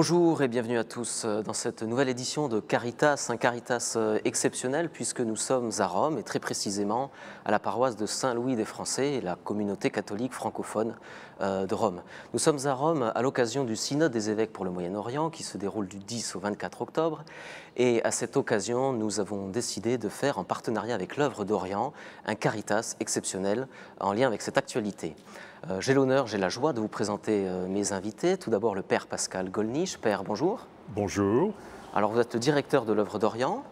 Bonjour et bienvenue à tous euh, dans cette nouvelle édition de Caritas, un Caritas euh, exceptionnel puisque nous sommes à Rome et très précisément à la paroisse de Saint-Louis des Français et la communauté catholique francophone euh, de Rome. Nous sommes à Rome à l'occasion du synode des évêques pour le Moyen-Orient qui se déroule du 10 au 24 octobre et à cette occasion nous avons décidé de faire en partenariat avec l'œuvre d'Orient un Caritas exceptionnel en lien avec cette actualité. Euh, j'ai l'honneur, j'ai la joie de vous présenter euh, mes invités. Tout d'abord le Père Pascal Golnisch. Père, bonjour. Bonjour. Alors vous êtes le directeur de l'œuvre d'Orient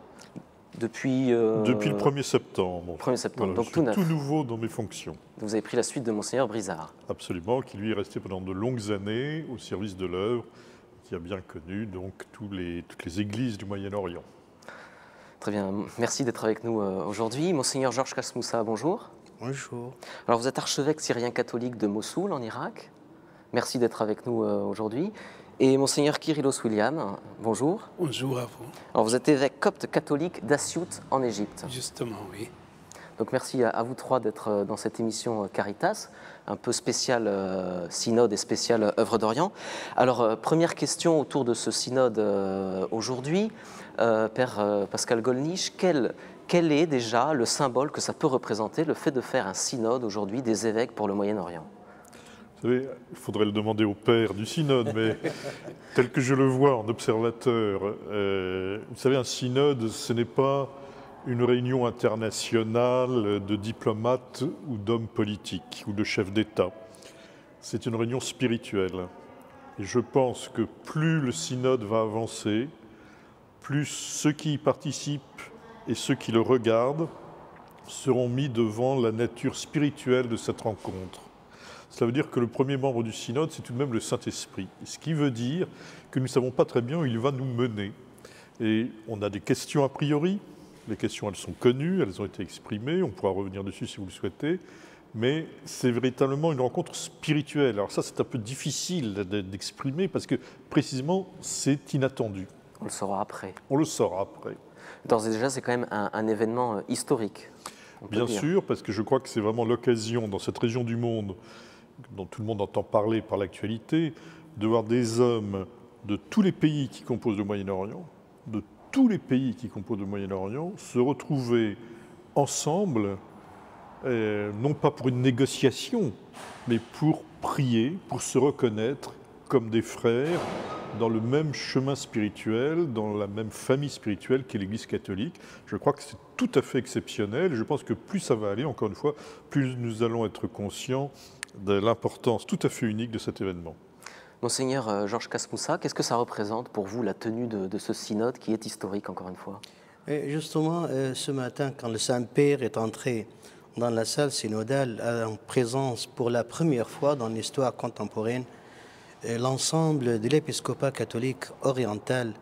depuis... Euh, depuis le 1er septembre. 1er septembre, donc tout, tout nouveau dans mes fonctions. Vous avez pris la suite de Monseigneur Brizard. Absolument, qui lui est resté pendant de longues années au service de l'œuvre, qui a bien connu donc tous les, toutes les églises du Moyen-Orient. Très bien, merci d'être avec nous aujourd'hui. Monseigneur Georges Kasmoussa, bonjour. Bonjour. Alors vous êtes archevêque syrien catholique de Mossoul en Irak. Merci d'être avec nous euh, aujourd'hui. Et monseigneur Kyrillos William, bonjour. Bonjour à vous. Alors vous êtes évêque copte catholique d'Assiout en Égypte. Justement, oui. Donc merci à, vous trois d'être euh, dans cette émission euh, Caritas, un peu spéciale synode et spéciale œuvre d'Orient. Alors première question autour de ce synode aujourd'hui. Père Pascal Golnisch, quel quel est déjà le symbole que ça peut représenter, le fait de faire un synode aujourd'hui des évêques pour le Moyen-Orient? Vous savez, il faudrait le demander au père du synode, mais tel que je le vois en observateur, euh, vous savez, un synode, ce n'est pas une réunion internationale de diplomates ou d'hommes politiques ou de chefs d'État. C'est une réunion spirituelle. Et je pense que plus le synode va avancer, plus ceux qui y participent et ceux qui le regardent seront mis devant la nature spirituelle de cette rencontre. Cela veut dire que le premier membre du synode, c'est tout de même le Saint-Esprit. Ce qui veut dire que nous ne savons pas très bien où il va nous mener. Et on a des questions a priori. Les questions, elles sont connues, elles ont été exprimées. On pourra revenir dessus si vous le souhaitez. Mais c'est véritablement une rencontre spirituelle. Alors ça, c'est un peu difficile d'exprimer parce que précisément, c'est inattendu. On le saura après. On le saura après. D'ores et déjà, c'est quand même un, événement euh, historique. Bien sûr, parce que je crois que c'est vraiment l'occasion dans cette région du monde, dont tout le monde entend parler par l'actualité, de voir des hommes de tous les pays qui composent le Moyen-Orient, de tous les pays qui composent le Moyen-Orient, se retrouver ensemble, euh, non pas pour une négociation, mais pour prier, pour se reconnaître comme des frères dans le même chemin spirituel, dans la même famille spirituelle qu'est l'Église catholique. Je crois que c'est tout à fait exceptionnel. Je pense que plus ça va aller, encore une fois, plus nous allons être conscients de l'importance tout à fait unique de cet événement. Monseigneur euh, Georges Casmoussa, qu'est-ce que ça représente pour vous la tenue de, ce synode qui est historique, encore une fois? Justement, euh, ce matin, quand le Saint-Père est entré dans la salle synodale en présence pour la première fois dans l'histoire contemporaine l'ensemble de l'épiscopat catholique oriental,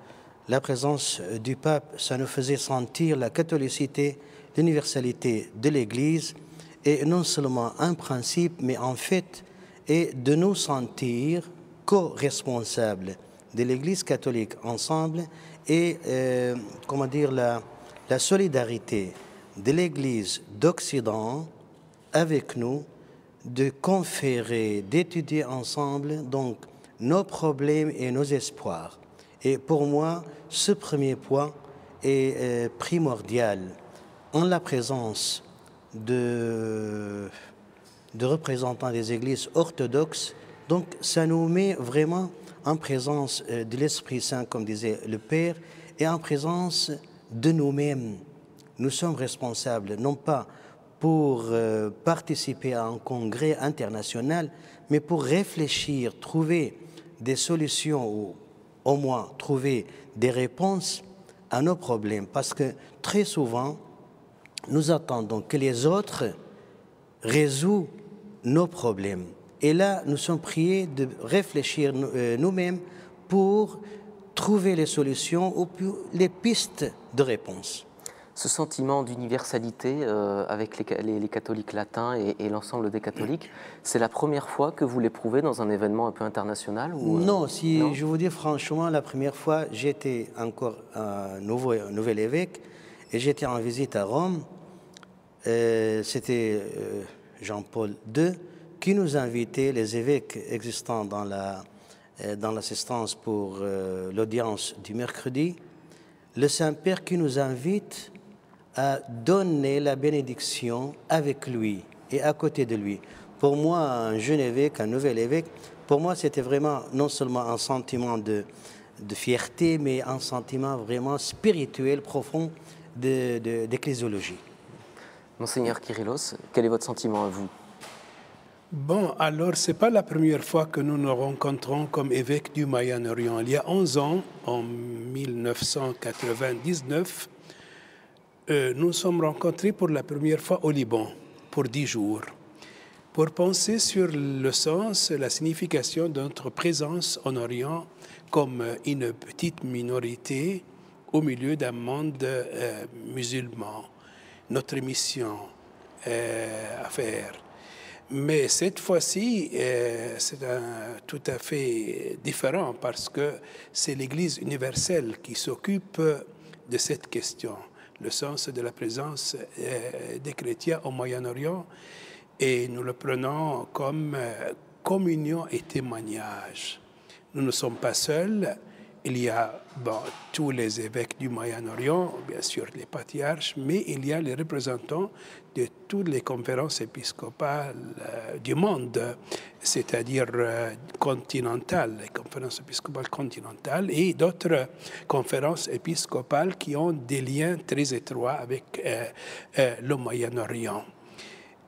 la présence du pape, ça nous faisait sentir la catholicité, l'universalité de l'Église, et non seulement un principe, mais en fait, et de nous sentir co-responsables de l'Église catholique ensemble et, euh, comment dire, la, la solidarité de l'Église d'Occident avec nous de conférer, d'étudier ensemble. Donc nos problèmes et nos espoirs. Et pour moi, ce premier point est euh, primordial en la présence de, représentants des églises orthodoxes. Donc ça nous met vraiment en présence euh, de l'Esprit Saint, comme disait le Père, et en présence de nous-mêmes. Nous sommes responsables, non pas pour euh, participer à un congrès international, mais pour réfléchir, trouver des solutions ou au moins trouver des réponses à nos problèmes. Parce que très souvent, nous attendons que les autres résolvent nos problèmes. Et là, nous sommes priés de réfléchir euh, nous-mêmes pour trouver les solutions ou les pistes de réponse ce sentiment d'universalité euh, avec les, catholiques latins et, l'ensemble des catholiques, c'est la première fois que vous l'éprouvez dans un événement un peu international ou, euh, Non, si je vous dis franchement, la première fois, j'étais encore un, nouveau, nouvel évêque et j'étais en visite à Rome. Euh, c'était Jean-Paul II qui nous invitait, les évêques existants dans la, euh, dans l'assistance pour euh, l'audience du mercredi, le Saint-Père qui nous invite à donner la bénédiction avec lui et à côté de lui. Pour moi, un jeune évêque, un nouvel évêque, pour moi, c'était vraiment non seulement un sentiment de, de fierté, mais un sentiment vraiment spirituel, profond d'ecclésiologie. Monseigneur Kyrillos, quel est votre sentiment à vous? Bon, alors, ce n'est pas la première fois que nous nous rencontrons comme évêque du Moyen-Orient. Il y a 11 ans, en 1999, euh, nous sommes rencontrés pour la première fois au Liban, pour 10 jours, pour penser sur le sens, la signification de notre présence en Orient comme une petite minorité au milieu d'un monde euh, musulman. Notre mission euh, à faire. Mais cette fois-ci, euh, c'est tout à fait différent parce que c'est l'Église universelle qui s'occupe de cette question, le sens de la présence des chrétiens au Moyen-Orient, et nous le prenons comme communion et témoignage. Nous ne sommes pas seuls. Il y a tous les évêques du Moyen-Orient, bien sûr les patriarches, mais il y a les représentants de toutes les conférences épiscopales euh, du monde, c'est-à-dire euh, continentales, les conférences épiscopales continentales et d'autres conférences épiscopales qui ont des liens très étroits avec euh, le Moyen-Orient.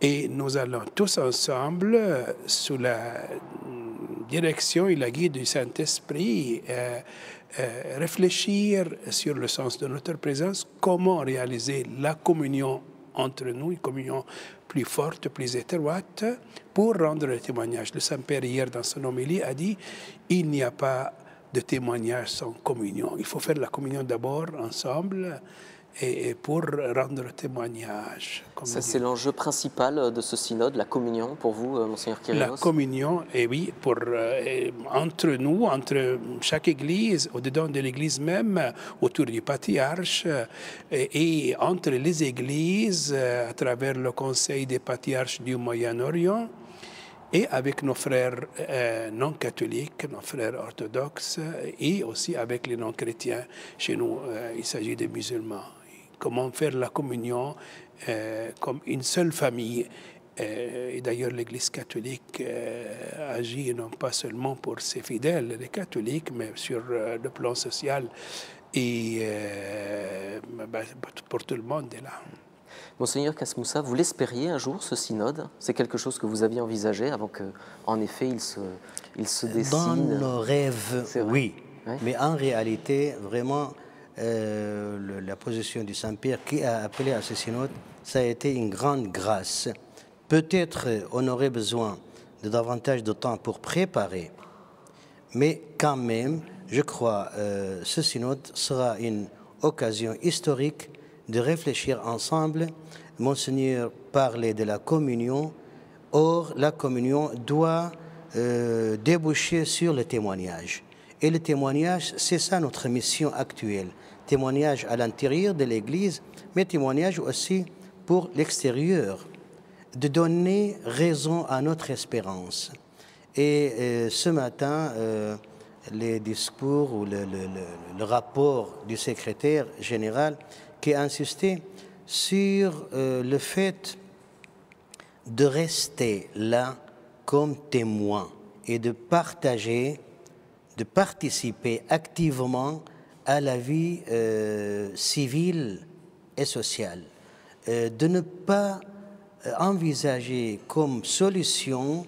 Et nous allons tous ensemble, sous la direction et la guide du Saint-Esprit, euh, euh, réfléchir sur le sens de notre présence, comment réaliser la communion entre nous, une communion plus forte, plus étroite, pour rendre le témoignage. Le Saint-Père, hier, dans son homélie, a dit il n'y a pas de témoignage sans communion. Il faut faire la communion d'abord ensemble et, pour rendre témoignage. Ça, c'est l'enjeu principal de ce synode, la communion pour vous, euh, Monseigneur Kyrios La communion, et oui, pour, euh, entre nous, entre chaque Église, au-dedans de l'Église même, autour du patriarche, et, et entre les Églises, à travers le Conseil des patriarches du Moyen-Orient, et avec nos frères euh, non catholiques, nos frères orthodoxes, et aussi avec les non chrétiens. Chez nous, il s'agit des musulmans comment faire la communion euh, comme une seule famille. Euh, et d'ailleurs, l'Église catholique euh, agit non pas seulement pour ses fidèles, les catholiques, mais sur le plan social et bah, pour tout le monde est là. Monseigneur Kasmoussa, vous l'espériez un jour, ce synode? C'est quelque chose que vous aviez envisagé avant qu'en effet, il se, il se dessine? Dans nos rêves, oui. Mais en réalité, vraiment, euh, la position du Saint-Pierre qui a appelé à ce synode, ça a été une grande grâce. Peut-être on aurait besoin de davantage de temps pour préparer, mais quand même, je crois, euh, ce synode sera une occasion historique de réfléchir ensemble. Monseigneur parlait de la communion. Or, la communion doit euh, déboucher sur le témoignage. Et le témoignage, c'est ça notre mission actuelle témoignage à l'intérieur de l'Église, mais témoignage aussi pour l'extérieur, de donner raison à notre espérance. Et euh, ce matin, euh, les discours ou le, rapport du secrétaire général qui a insisté sur euh, le fait de rester là comme témoin et de partager, de participer activement à la vie euh, civile et sociale, euh, de ne pas euh, envisager comme solution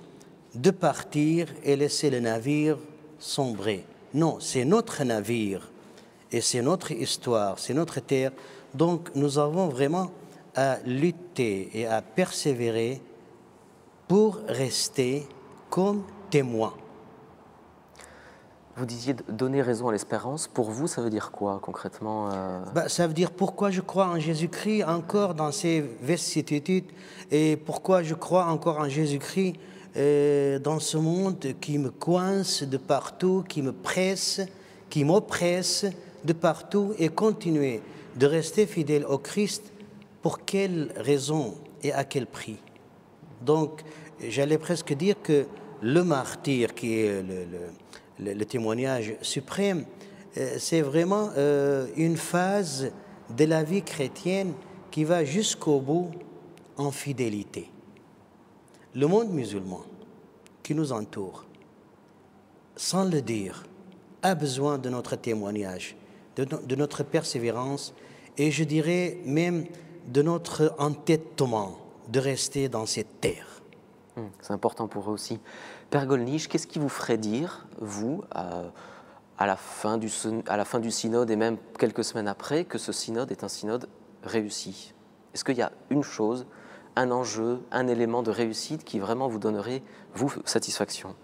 de partir et laisser le navire sombrer. Non, c'est notre navire et c'est notre histoire, c'est notre terre. Donc nous avons vraiment à lutter et à persévérer pour rester comme témoins. Vous disiez donner raison à l'espérance. Pour vous, ça veut dire quoi concrètement euh? Bah, Ça veut dire pourquoi je crois en Jésus-Christ encore dans ses vicissitudes et pourquoi je crois encore en Jésus-Christ euh, dans ce monde qui me coince de partout, qui me presse, qui m'oppresse de partout et continuer de rester fidèle au Christ. Pour quelle raison et à quel prix? Donc, j'allais presque dire que le martyr qui est le, témoignage suprême, euh, c'est vraiment euh, une phase de la vie chrétienne qui va jusqu'au bout en fidélité. Le monde musulman qui nous entoure, sans le dire, a besoin de notre témoignage, de, notre persévérance et je dirais même de notre entêtement de rester dans cette terre. Hum, c'est important pour eux aussi. Père Golnisch, qu'est-ce qui vous ferait dire, vous, à, la fin du, à la fin du synode et même quelques semaines après, que ce synode est un synode réussi? Est-ce qu'il y a une chose, un enjeu, un élément de réussite qui vraiment vous donnerait, vous, satisfaction?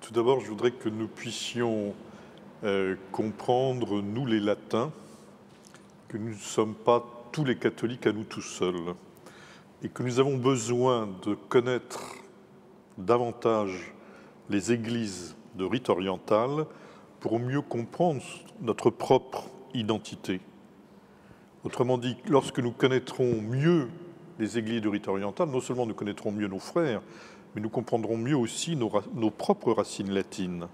Tout d'abord, je voudrais que nous puissions euh, comprendre, nous les latins, que nous ne sommes pas tous les catholiques à nous tout seuls et que nous avons besoin de connaître davantage les églises de rite oriental pour mieux comprendre notre propre identité. Autrement dit, lorsque nous connaîtrons mieux les églises de rite oriental, non seulement nous connaîtrons mieux nos frères, mais nous comprendrons mieux aussi nos, nos propres racines latines.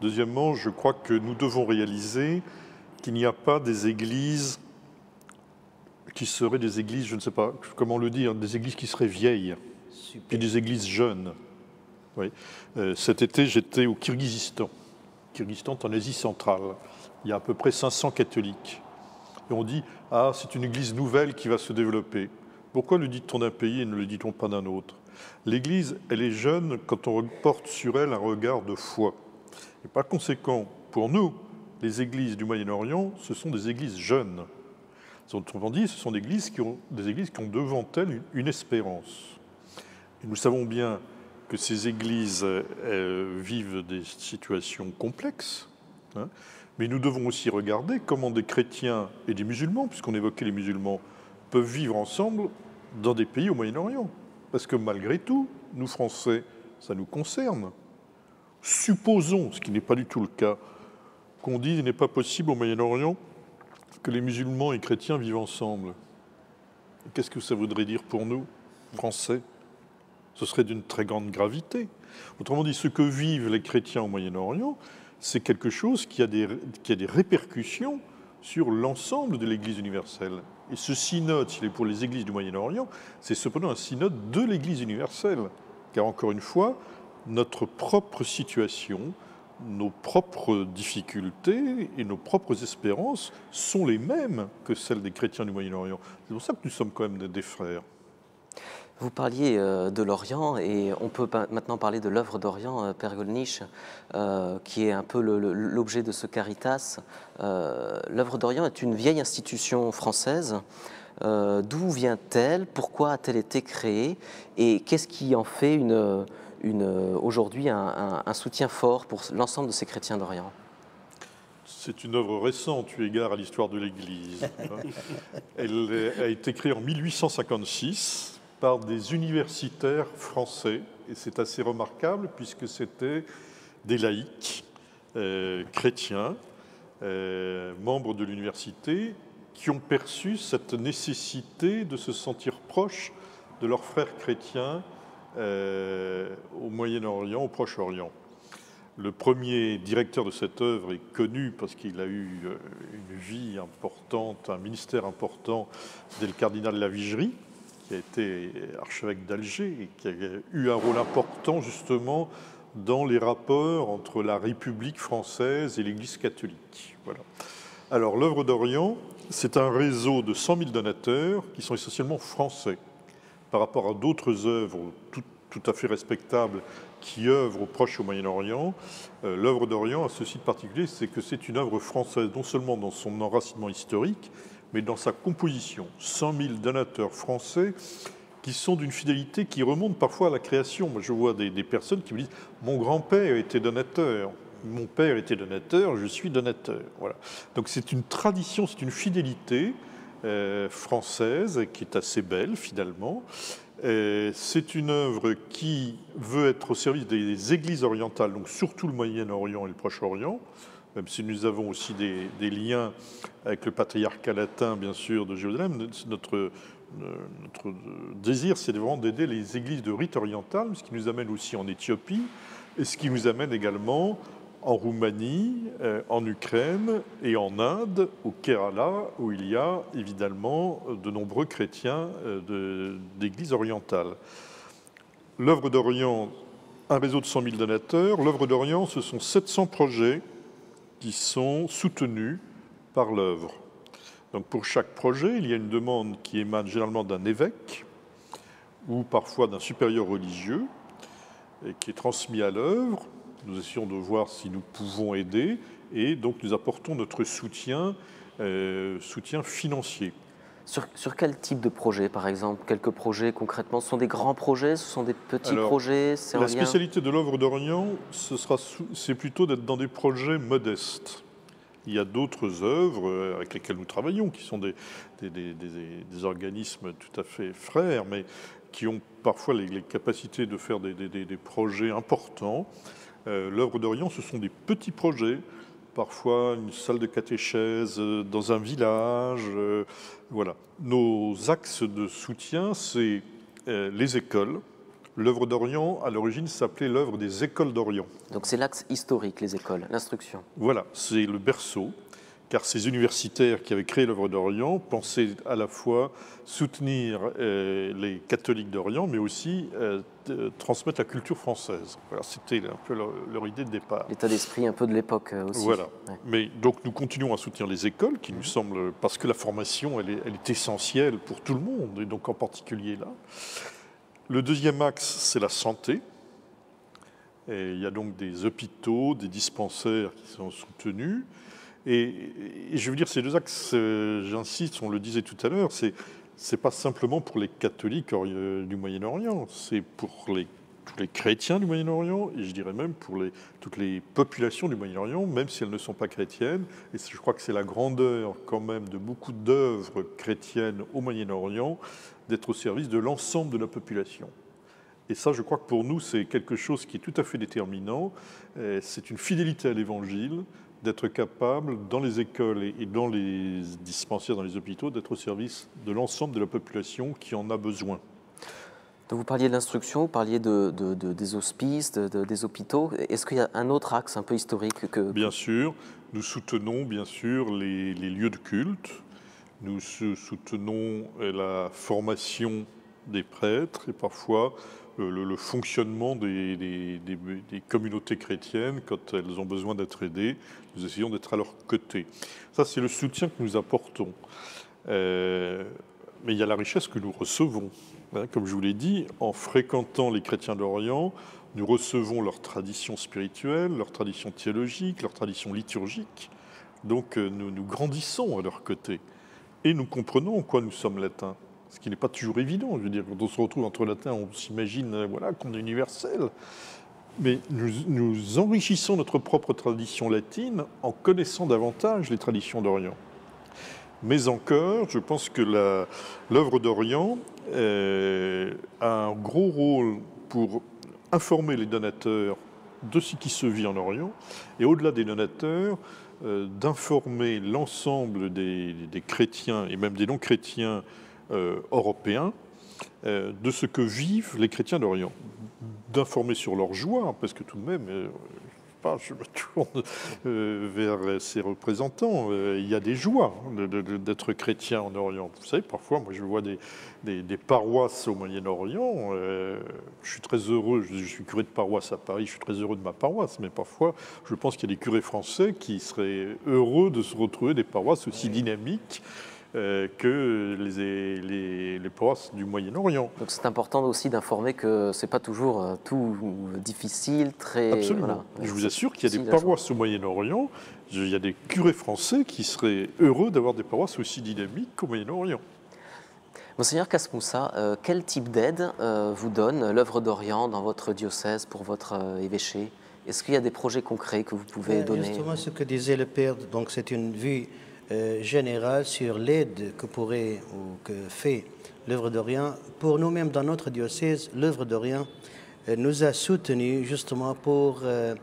Deuxièmement, je crois que nous devons réaliser qu'il n'y a pas des églises qui seraient des églises, je ne sais pas comment le dire, des églises qui seraient vieilles, puis des églises jeunes. Oui. Euh, cet été, j'étais au Kyrgyzstan. Kyrgyzstan en Asie centrale. Il y a à peu près 500 catholiques. Et on dit, ah, c'est une église nouvelle qui va se développer. Pourquoi le dit-on d'un pays et ne le dit-on pas d'un autre? L'église, elle est jeune quand on porte sur elle un regard de foi. Et par conséquent, pour nous, les églises du Moyen-Orient, ce sont des églises jeunes. Autrement dit, ce sont des églises qui ont devant elles une, espérance. Nous savons bien que ces églises vivent des situations complexes, hein, mais nous devons aussi regarder comment des chrétiens et des musulmans, puisqu'on évoquait les musulmans, peuvent vivre ensemble dans des pays au Moyen-Orient. Parce que malgré tout, nous Français, ça nous concerne. Supposons, ce qui n'est pas du tout le cas, qu'on dit qu'il n'est pas possible au Moyen-Orient que les musulmans et chrétiens vivent ensemble. Qu'est-ce que ça voudrait dire pour nous, Français? Ce serait d'une très grande gravité. Autrement dit, ce que vivent les chrétiens au Moyen-Orient, c'est quelque chose qui a, des, répercussions sur l'ensemble de l'Église universelle. Et ce synode, s'il est pour les églises du Moyen-Orient, c'est cependant un synode de l'Église universelle. Car encore une fois, notre propre situation, nos propres difficultés et nos propres espérances sont les mêmes que celles des chrétiens du Moyen-Orient. C'est pour ça que nous sommes quand même des frères. Vous parliez euh, de l'Orient et on peut maintenant parler de l'œuvre d'Orient, euh, Père Golnisch, euh, qui est un peu l'objet de ce Caritas. L'œuvre d'Orient est une vieille institution française. D'où vient-elle? Pourquoi a-t-elle été créée? Et qu'est-ce qui en fait aujourd'hui un, soutien fort pour l'ensemble de ces chrétiens d'Orient? C'est une œuvre récente eu égard à l'histoire de l'Église. Elle a été créée en 1856 par des universitaires français, et c'est assez remarquable puisque c'était des laïcs euh, chrétiens, euh, membres de l'université, qui ont perçu cette nécessité de se sentir proches de leurs frères chrétiens euh, au Moyen-Orient, au Proche-Orient. Le premier directeur de cette œuvre est connu parce qu'il a eu une vie importante, un ministère important, c'était le cardinal Lavigerie, qui a été archevêque d'Alger et qui a eu un rôle important justement dans les rapports entre la République française et l'Église catholique. Voilà. Alors l'œuvre d'Orient, c'est un réseau de 100 000 donateurs qui sont essentiellement français par rapport à d'autres œuvres tout, à fait respectables qui œuvrent au Proche et au Moyen-Orient. Euh, l'œuvre d'Orient a ceci de particulier, c'est que c'est une œuvre française, non seulement dans son enracinement historique, mais dans sa composition. 100 000 donateurs français qui sont d'une fidélité qui remonte parfois à la création. Moi, je vois des, personnes qui me disent Mon grand-père était donateur, mon père était donateur, je suis donateur. Voilà. Donc c'est une tradition, c'est une fidélité euh, française qui est assez belle finalement. Euh, c'est une œuvre qui veut être au service des églises orientales, donc surtout le Moyen-Orient et le Proche-Orient, même si nous avons aussi des, liens avec le patriarcat latin, bien sûr, de Jérusalem. Notre, désir, c'est vraiment d'aider les églises de rite oriental, ce qui nous amène aussi en Éthiopie, Et ce qui nous amène également en Roumanie, euh, en Ukraine et en Inde, au Kerala, où il y a évidemment de nombreux chrétiens euh, d'église orientale. L'œuvre d'Orient, un réseau de 100 000 donateurs. L'œuvre d'Orient, ce sont 700 projets qui sont soutenus par l'œuvre. Donc pour chaque projet, il y a une demande qui émane généralement d'un évêque ou parfois d'un supérieur religieux et qui est transmis à l'œuvre. Nous essayons de voir si nous pouvons aider et donc nous apportons notre soutien, euh, soutien financier. Sur, quel type de projet, par exemple? Quelques projets concrètement Ce sont des grands projets? Ce sont des petits projets La spécialité de l'œuvre d'Orient, c'est plutôt d'être dans des projets modestes. Il y a d'autres œuvres euh, avec lesquelles nous travaillons, qui sont des, des, organismes tout à fait frères, mais qui ont parfois les, capacités de faire des, projets importants. Euh, l'œuvre d'Orient, ce sont des petits projets, parfois une salle de catéchèse euh, dans un village. voilà. Nos axes de soutien, c'est les écoles, L'œuvre d'Orient, à l'origine, s'appelait l'œuvre des écoles d'Orient. Donc c'est l'axe historique, les écoles, l'instruction. Voilà, c'est le berceau, car ces universitaires qui avaient créé l'œuvre d'Orient pensaient à la fois soutenir euh, les catholiques d'Orient, mais aussi euh, transmettre la culture française. Voilà, c'était un peu leur, idée de départ. L'état d'esprit un peu de l'époque euh, aussi. Voilà. Mais donc nous continuons à soutenir les écoles, qui nous semble, parce que la formation, elle est, elle est essentielle pour tout le monde, et donc en particulier là. Le deuxième axe, c'est la santé. il y a donc des hôpitaux, des dispensaires qui sont soutenus. Et, je veux dire, ces deux axes, euh, j'insiste, on le disait tout à l'heure, c'est n'est pas simplement pour les catholiques euh, du Moyen-Orient, c'est pour tous les chrétiens du Moyen-Orient, et je dirais même pour toutes les populations du Moyen-Orient, même si elles ne sont pas chrétiennes. Et je crois que c'est la grandeur quand même de beaucoup d'œuvres chrétiennes au Moyen-Orient d'être au service de l'ensemble de la population. Et ça, je crois que pour nous, c'est quelque chose qui est tout à fait déterminant. C'est une fidélité à l'Évangile, d'être capable, dans les écoles et dans les dispensaires, dans les hôpitaux, d'être au service de l'ensemble de la population qui en a besoin. Vous parliez de l'instruction, vous parliez de, des hospices, des hôpitaux. Est-ce qu'il y a un autre axe un peu historique que... Bien sûr, nous soutenons bien sûr les, lieux de culte, nous soutenons la formation des prêtres et parfois euh, le, fonctionnement des, communautés chrétiennes quand elles ont besoin d'être aidées. Nous essayons d'être à leur côté. Ça, c'est le soutien que nous apportons. Euh, mais il y a la richesse que nous recevons. Hein, comme je vous l'ai dit, en fréquentant les chrétiens d'Orient, nous recevons leur tradition spirituelle, leur tradition théologique, leur tradition liturgique. Donc euh, nous, nous grandissons à leur côté. Et nous comprenons en quoi nous sommes latins. Ce qui n'est pas toujours évident. Je veux dire, quand on se retrouve entre latins, on s'imagine euh, voilà, qu'on est universel. Mais nous, enrichissons notre propre tradition latine en connaissant davantage les traditions d'Orient. Mais encore, je pense que l'œuvre d'Orient euh, a un gros rôle pour informer les donateurs de ce qui se vit en Orient, et au-delà des donateurs, euh, d'informer l'ensemble des, chrétiens et même des non-chrétiens euh, européens de ce que vivent les chrétiens d'Orient, d'informer sur leur joie, parce que tout de même, je me tourne euh, vers ses représentants. Euh, il y a des joies d'être chrétien en Orient. Vous savez, parfois, moi, je vois des, paroisses au Moyen-Orient. Euh, je suis très heureux, je, suis curé de paroisse à Paris, je suis très heureux de ma paroisse, mais parfois, je pense qu'il y a des curés français qui seraient heureux de se retrouver des paroisses aussi dynamiques euh, que les, les, les du Moyen-Orient. Donc c'est important aussi d'informer que ce n'est pas toujours euh, tout difficile, très... Absolument. Je vous assure qu'il y a des paroisses au Moyen-Orient, il y a des curés français qui seraient heureux d'avoir des paroisses aussi dynamiques qu'au Moyen-Orient. Monseigneur Kasmoussa, euh, quel type d'aide vous donne l'œuvre d'Orient dans votre diocèse pour votre évêché? Est-ce qu'il y a des projets concrets que vous pouvez donner? Justement, ce que disait le Père, donc c'est une vue euh, général sur l'aide que pourrait ou que fait l'œuvre d'Orient. Pour nous-mêmes, dans notre diocèse, l'œuvre d'Orient euh, nous a soutenus justement pour euh,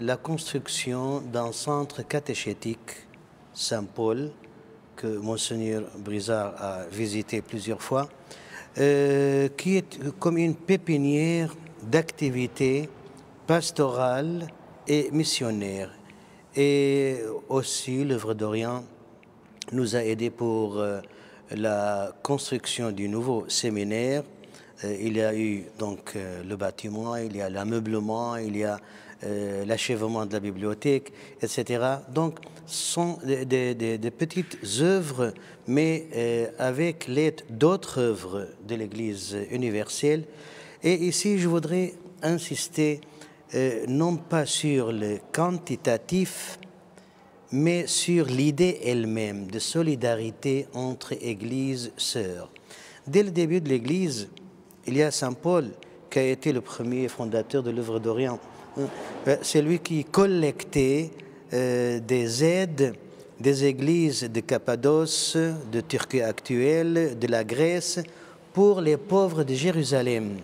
la construction d'un centre catéchétique Saint-Paul que Monseigneur Brizard a visité plusieurs fois, qui est comme une pépinière d'activités pastoral et missionnaire. Et aussi, l'œuvre d'Orient nous a aidés pour euh, la construction du nouveau séminaire. Euh, il y a eu donc euh, le bâtiment, il y a l'ameublement, il y a l'achèvement de la bibliothèque, etc. Donc, ce sont des, petites œuvres, mais avec l'aide d'autres œuvres de l'Église universelle. Et ici, je voudrais insister non pas sur le quantitatif, mais sur l'idée elle-même de solidarité entre Églises sœurs. Dès le début de l'Église, il y a Saint Paul qui a été le premier fondateur de l'œuvre d'Orient. Euh, c'est lui qui collectait euh, des aides des églises de Cappadoce, de Turquie actuelle, de la Grèce, pour les pauvres de Jérusalem.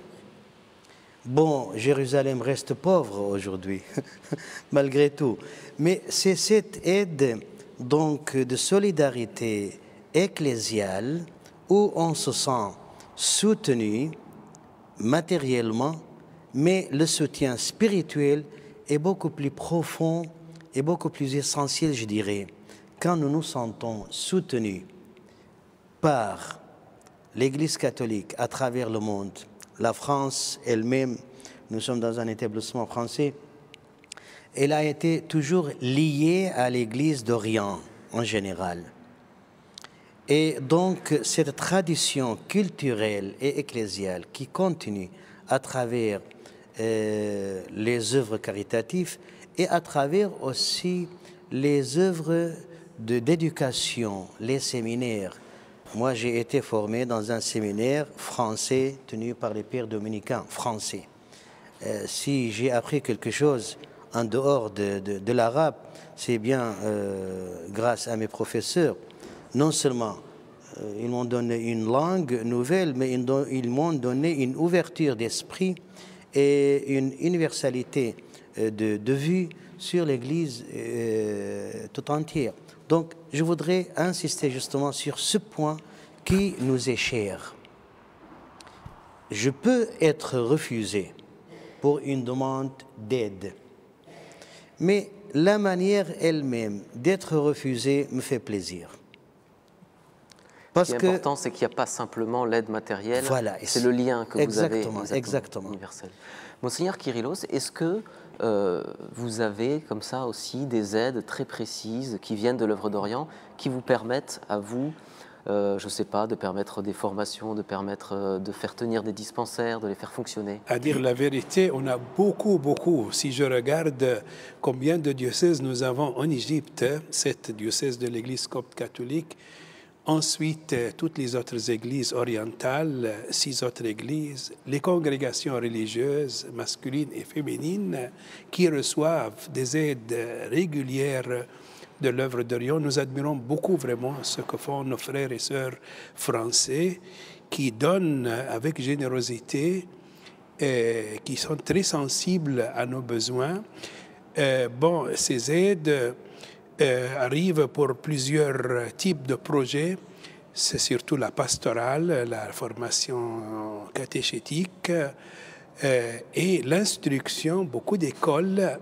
Bon, Jérusalem reste pauvre aujourd'hui, malgré tout. Mais c'est cette aide donc de solidarité ecclésiale où on se sent soutenu matériellement, mais le soutien spirituel est beaucoup plus profond et beaucoup plus essentiel, je dirais, quand nous nous sentons soutenus par l'Église catholique à travers le monde la France elle-même, nous sommes dans un établissement français, elle a été toujours liée à l'Église d'Orient en général. Et donc cette tradition culturelle et ecclésiale qui continue à travers euh, les œuvres caritatives et à travers aussi les œuvres d'éducation, les séminaires, moi, j'ai été formé dans un séminaire français tenu par les pères dominicains français. Euh, si j'ai appris quelque chose en dehors de, l'arabe, c'est bien euh, grâce à mes professeurs. Non seulement euh, ils m'ont donné une langue nouvelle, mais ils, m'ont donné une ouverture d'esprit et une universalité de, de vue sur l'Église tout entière. Donc, je voudrais insister justement sur ce point qui nous est cher. Je peux être refusé pour une demande d'aide, mais la manière elle-même d'être refusé me fait plaisir. Parce Ce qui est important, c'est qu'il n'y a pas simplement l'aide matérielle, voilà, c'est le lien que vous avez exactement, exactement. universel. Monseigneur Kyrillos, est-ce que euh, vous avez comme ça aussi des aides très précises qui viennent de l'œuvre d'Orient, qui vous permettent à vous, euh, je ne sais pas, de permettre des formations, de permettre euh, de faire tenir des dispensaires, de les faire fonctionner? À dire la vérité, on a beaucoup, beaucoup. Si je regarde combien de diocèses nous avons en Égypte, cette diocèse de l'Église copte catholique, Ensuite, euh, toutes les autres églises orientales, six autres églises, les congrégations religieuses masculines et féminines qui reçoivent des aides régulières de l'œuvre d'Orion. Nous admirons beaucoup vraiment ce que font nos frères et sœurs français qui donnent avec générosité, et euh, qui sont très sensibles à nos besoins. Euh, bon, ces aides euh, arrive pour plusieurs types de projets. C'est surtout la pastorale, la formation catéchétique euh, et l'instruction. Beaucoup d'écoles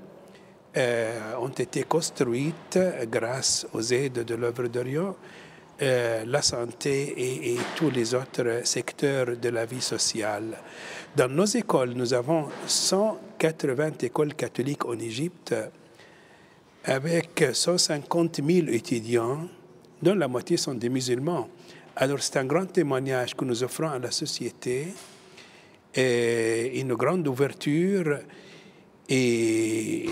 euh, ont été construites grâce aux aides de l'œuvre d'Orient. la santé et, tous les autres secteurs de la vie sociale. Dans nos écoles, nous avons 180 écoles catholiques en Égypte avec 150 000 étudiants, dont la moitié sont des musulmans. Alors c'est un grand témoignage que nous offrons à la société, une grande ouverture et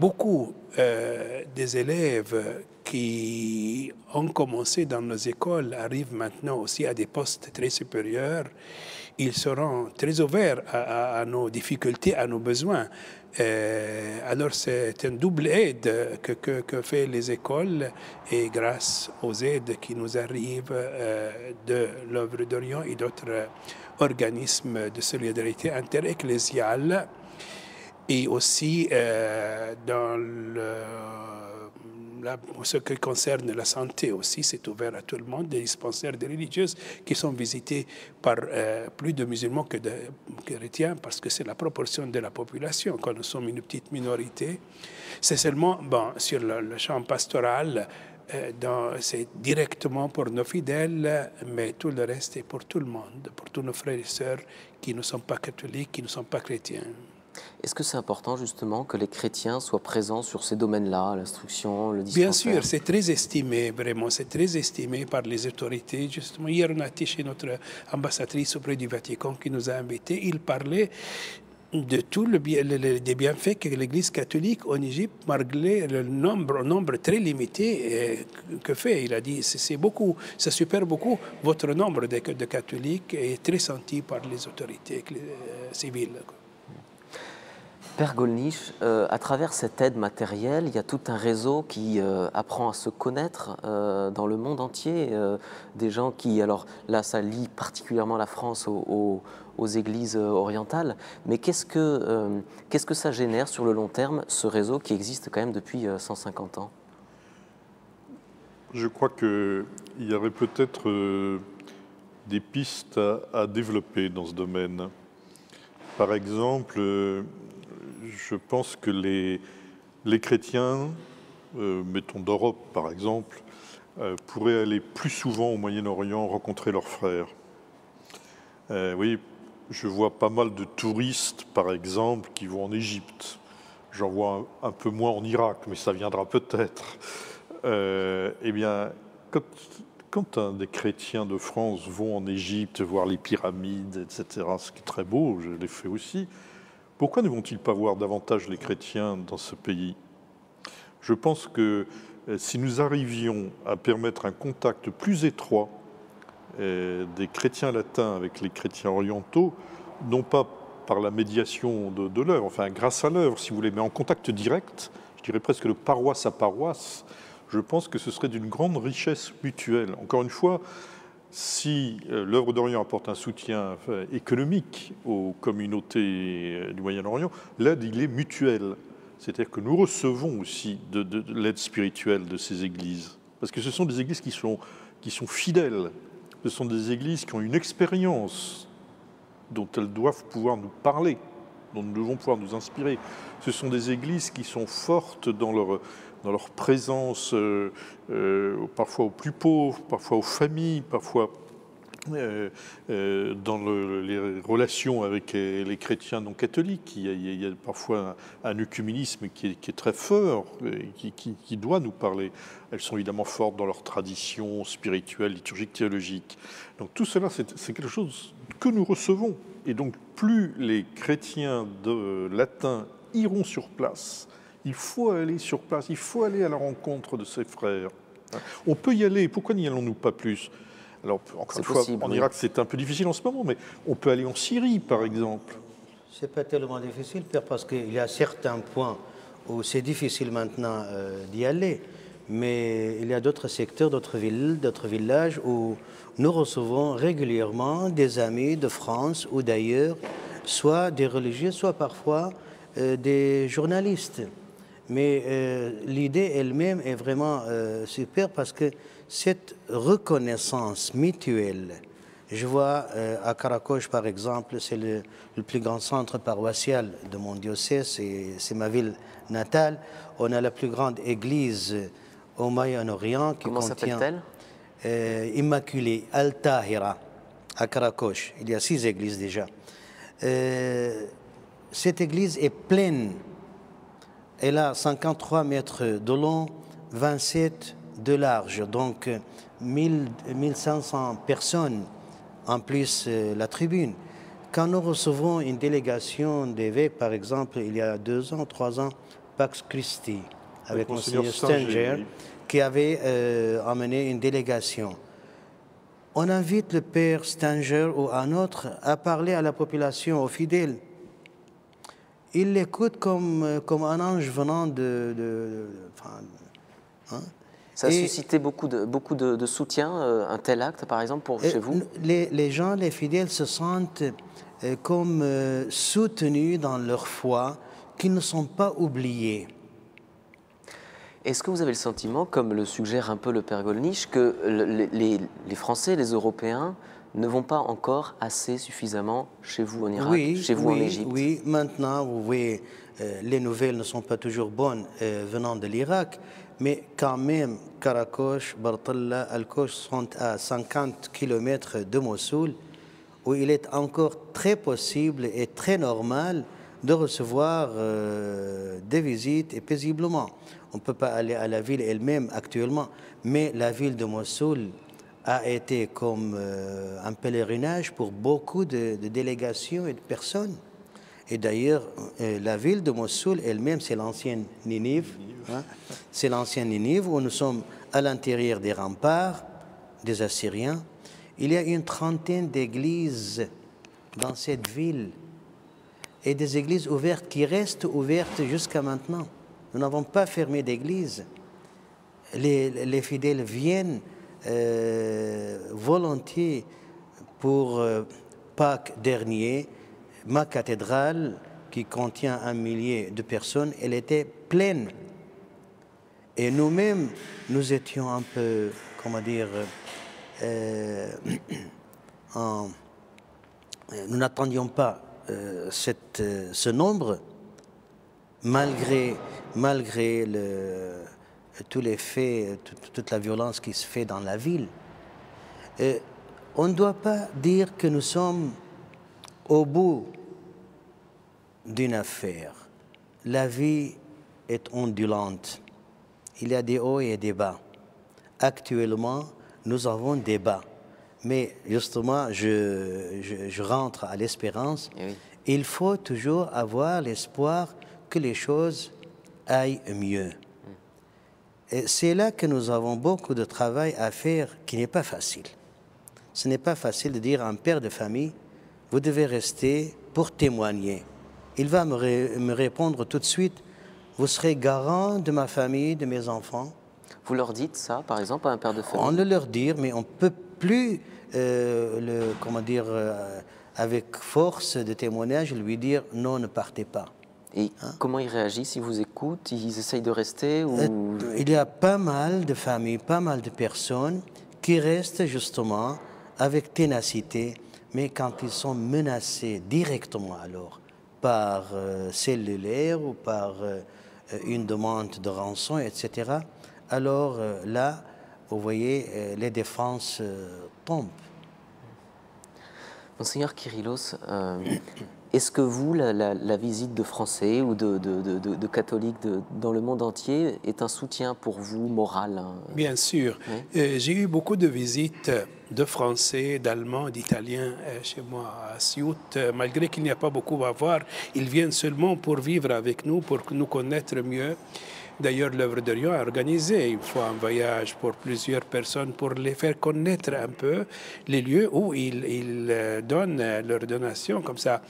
beaucoup euh, des élèves qui ont commencé dans nos écoles arrivent maintenant aussi à des postes très supérieurs. Ils seront très ouverts à nos difficultés, à nos besoins. Euh, alors c'est une double aide que, que, fait les écoles et grâce aux aides qui nous arrivent euh, de l'œuvre d'Orient et d'autres organismes de solidarité interecclésiale et aussi euh, dans le pour ce qui concerne la santé aussi, c'est ouvert à tout le monde. Des dispensaires des religieuses qui sont visités par euh, plus de musulmans que de chrétiens parce que c'est la proportion de la population. Quand nous sommes une petite minorité, c'est seulement sur le, champ pastoral. Euh, c'est directement pour nos fidèles, mais tout le reste est pour tout le monde, pour tous nos frères et sœurs qui ne sont pas catholiques, qui ne sont pas chrétiens. Est-ce que c'est important justement que les chrétiens soient présents sur ces domaines-là, l'instruction, le dispensaire Bien sûr, c'est très estimé, vraiment, c'est très estimé par les autorités. Justement, hier, on a été chez notre ambassadrice auprès du Vatican qui nous a invités. Il parlait de tous le les bienfaits que l'Église catholique en Égypte, malgré le nombre, nombre très limité euh, que fait. Il a dit c'est beaucoup, ça super beaucoup. Votre nombre de, de, catholiques est très senti par les autorités euh, civiles. Père Golnisch, euh, à travers cette aide matérielle, il y a tout un réseau qui euh, apprend à se connaître euh, dans le monde entier. des gens qui, alors là, ça lie particulièrement la France aux, églises orientales. Mais qu'est-ce que, qu'est-ce que ça génère sur le long terme, ce réseau qui existe quand même depuis 150 ans? Je crois qu'il y aurait peut-être des pistes à, développer dans ce domaine. Par exemple, je pense que les, les chrétiens, euh, mettons d'Europe par exemple, euh, pourraient aller plus souvent au Moyen-Orient rencontrer leurs frères. Euh, oui, je vois pas mal de touristes, par exemple, qui vont en Égypte. J'en vois un, peu moins en Irak, mais ça viendra peut-être. eh bien, quand, quand des chrétiens de France vont en Égypte voir les pyramides, etc., ce qui est très beau, je l'ai fait aussi, pourquoi ne vont-ils pas voir davantage les chrétiens dans ce pays? Je pense que euh, si nous arrivions à permettre un contact plus étroit euh, des chrétiens latins avec les chrétiens orientaux, non pas par la médiation de, de l'œuvre, enfin grâce à l'œuvre si vous voulez, mais en contact direct, je dirais presque de paroisse à paroisse, je pense que ce serait d'une grande richesse mutuelle. Encore une fois, si euh, l'œuvre d'Orient apporte un soutien économique aux communautés euh, du Moyen-Orient, l'aide, est mutuel. C'est-à-dire que nous recevons aussi de, l'aide spirituelle de ces églises. Parce que ce sont des églises qui sont fidèles. Ce sont des églises qui ont une expérience dont elles doivent pouvoir nous parler, dont nous devons pouvoir nous inspirer. Ce sont des églises qui sont fortes dans leur dans leur présence, euh, euh, parfois aux plus pauvres, parfois aux familles, parfois euh, dans les relations avec les chrétiens non catholiques. Il y a, parfois un, un qui est, très fort, qui, qui, doit nous parler. Elles sont évidemment fortes dans leur tradition spirituelle, liturgique, théologique. Donc tout cela, c'est quelque chose que nous recevons. Et donc plus les chrétiens de latin iront sur place, il faut aller sur place, il faut aller à la rencontre de ses frères. On peut y aller, pourquoi n'y allons-nous pas plus? Alors, encore une fois, en Irak, c'est un peu difficile en ce moment, mais on peut aller en Syrie, par exemple. C'est pas tellement difficile, Père, parce qu'il y a certains points où c'est difficile maintenant euh, d'y aller, mais il y a d'autres secteurs, d'autres villes, d'autres villages où nous recevons régulièrement des amis de France ou d'ailleurs, soit des religieux, soit parfois euh, des journalistes. Mais euh, l'idée elle-même est vraiment euh, super parce que cette reconnaissance mutuelle, je vois à Karakosh par exemple, c'est le, plus grand centre paroissial de mon diocèse, c'est ma ville natale. On a la plus grande église au Moyen-Orient qui Comment s'appelle-t-elle? Immaculée, Al-Tahira, à Karakosh. Il y a six églises déjà. cette église est pleine elle a 53 mètres de long, 27 de large, donc 1500 personnes, en plus euh, la tribune. Quand nous recevons une délégation d'évêques, par exemple, il y a deux ans, trois ans, Pax Christi, avec M. Stenger, qui avait euh, amené une délégation. On invite le père Stenger ou un autre à parler à la population, aux fidèles il l'écoute comme, euh, comme un ange venant de... hein. Ça a suscité beaucoup de, beaucoup de, soutien, euh, un tel acte par exemple, pour chez vous? les, les, gens, les fidèles se sentent euh, comme soutenus dans leur foi, qu'ils ne sont pas oubliés. Est-ce que vous avez le sentiment, comme le suggère un peu le père Golnisch, que les, les Français, les Européens ne vont pas encore assez suffisamment chez vous en Irak, chez vous en Égypte? Oui, maintenant, vous voyez, euh, les nouvelles ne sont pas toujours bonnes euh, venant de l'Irak, mais quand même, Karakosh, Bartalla, Al-Kosh sont à 50 km de Mossoul, où il est encore très possible et très normal de recevoir euh, des visites et paisiblement. On ne peut pas aller à la ville elle-même actuellement, mais la ville de Mossoul a été comme euh, un pèlerinage pour beaucoup de, délégations et de personnes. Et d'ailleurs, euh, la ville de Mossoul elle-même, c'est l'ancienne Ninive. Hein. c'est l'ancienne Ninive où nous sommes à l'intérieur des remparts des Assyriens. Il y a une trentaine d'églises dans cette ville et des églises ouvertes qui restent ouvertes jusqu'à maintenant. Nous n'avons pas fermé d'église. Les, les fidèles viennent euh, volontiers pour euh, Pâques dernier, ma cathédrale, qui contient un millier de personnes, elle était pleine. Et nous-mêmes, nous étions un peu, comment dire, euh, nous n'attendions pas ce nombre, malgré, malgré le, tous les faits, toute la violence qui se fait dans la ville. Et on ne doit pas dire que nous sommes au bout d'une affaire. La vie est ondulante. Il y a des hauts et des bas. Actuellement, nous avons des bas. Mais justement, je, rentre à l'espérance. Eh Il faut toujours avoir l'espoir que les choses aillent mieux c'est là que nous avons beaucoup de travail à faire qui n'est pas facile. Ce n'est pas facile de dire à un père de famille, vous devez rester pour témoigner. Il va me, répondre tout de suite, vous serez garant de ma famille, de mes enfants. Vous leur dites ça, par exemple, à un père de famille? On le leur dit, mais on ne peut plus, euh, le, comment dire, euh, avec force de témoignage, lui dire non, ne partez pas. Et hein? comment ils réagissent? Ils vous écoutent? Ils essayent de rester ou... Euh, il y a pas mal de familles, pas mal de personnes qui restent justement avec ténacité, mais quand ils sont menacés directement alors par euh, cellulaire ou par euh, une demande de rançon, etc., alors là, vous voyez, les défenses tombent. Monseigneur Kyrillos, est-ce que vous, la, visite de Français ou de, catholiques dans le monde entier est un soutien pour vous moral hein? Bien sûr. Euh, j'ai eu beaucoup de visites de Français, d'Allemands, d'Italiens euh, chez moi à Siout. Euh, malgré qu'il n'y a pas beaucoup à voir, ils viennent seulement pour vivre avec nous, pour nous connaître mieux. D'ailleurs, l'œuvre de Lyon a organisé une fois un voyage pour plusieurs personnes pour les faire connaître un peu les lieux où ils, ils donnent leur donation comme ça.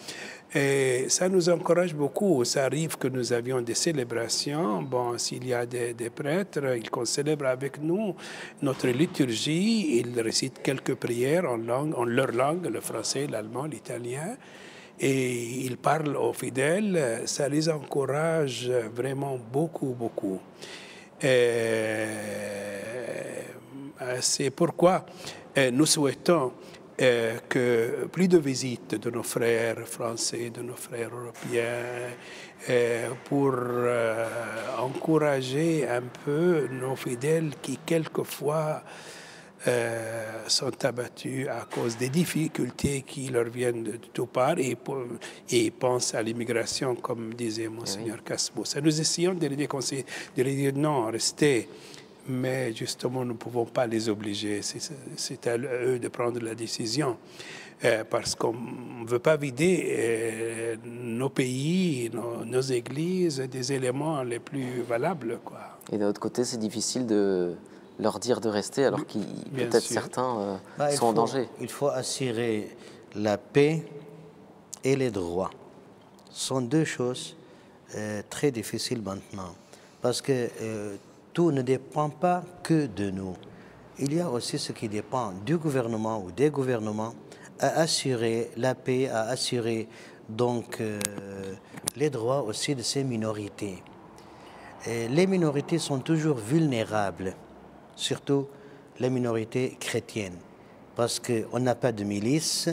Et ça nous encourage beaucoup. Ça arrive que nous avions des célébrations. Bon, s'il y a des, prêtres, ils célèbrent avec nous notre liturgie. Ils récitent quelques prières en leur langue, le français, l'allemand, l'italien. Et ils parlent aux fidèles. Ça les encourage vraiment beaucoup, beaucoup. C'est pourquoi nous souhaitons euh, que plus de visites de nos frères français, de nos frères européens, euh, pour euh, encourager un peu nos fidèles qui quelquefois sont abattus à cause des difficultés qui leur viennent de, tout part et, et pensent à l'immigration, comme disait Monseigneur Casbo. Nous essayons de les déconseiller, de les dire non, restez mais justement, nous ne pouvons pas les obliger. C'est à eux de prendre la décision. Euh, parce qu'on ne veut pas vider euh, nos pays, nos, églises des éléments les plus valables. Quoi. Et d'un autre côté, c'est difficile de leur dire de rester alors qu'ils peut-être certains euh, bah, sont en danger. Il faut assurer la paix et les droits. Ce sont deux choses très difficiles maintenant. Parce que tout ne dépend pas que de nous. Il y a aussi ce qui dépend du gouvernement ou des gouvernements à assurer la paix, à assurer donc euh, les droits aussi de ces minorités. les minorités sont toujours vulnérables, surtout les minorités chrétiennes, parce qu'on n'a pas de milice,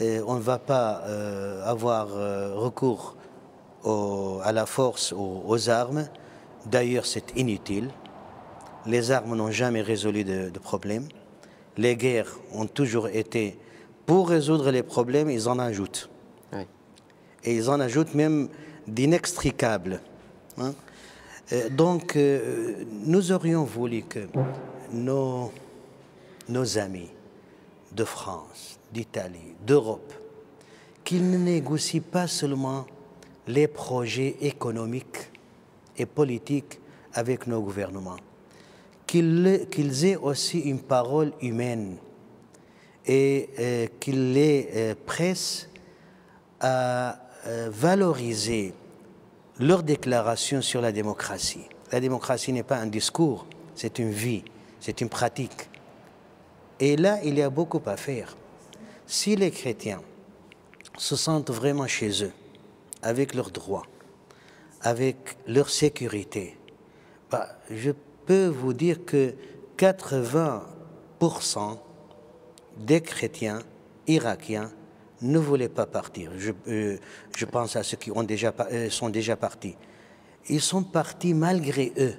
on ne va pas euh, avoir euh, recours à la force, aux, armes. D'ailleurs, c'est inutile. Les armes n'ont jamais résolu de, de problème. Les guerres ont toujours été, pour résoudre les problèmes, ils en ajoutent. Et ils en ajoutent même d'inextricables. Hein. Euh, donc, nous aurions voulu que nos, amis de France, d'Italie, d'Europe, qu'ils ne négocient pas seulement les projets économiques et politiques avec nos gouvernements, qu'ils aient aussi une parole humaine et euh, qu'ils les euh, pressent à euh, valoriser leurs déclarations sur la démocratie. La démocratie n'est pas un discours, c'est une vie, c'est une pratique. Et là, il y a beaucoup à faire. Si les chrétiens se sentent vraiment chez eux, avec leurs droits, avec leur sécurité, bah, je peux vous dire que 80% des chrétiens irakiens ne voulaient pas partir. Je, euh, pense à ceux qui ont déjà, euh, sont déjà partis. Ils sont partis malgré eux.